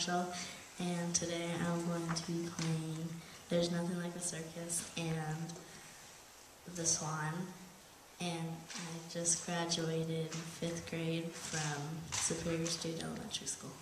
Marshall, and today I'm going to be playing There's Nothing Like a Circus and The Swan. And I just graduated fifth grade from Superior Street Elementary School.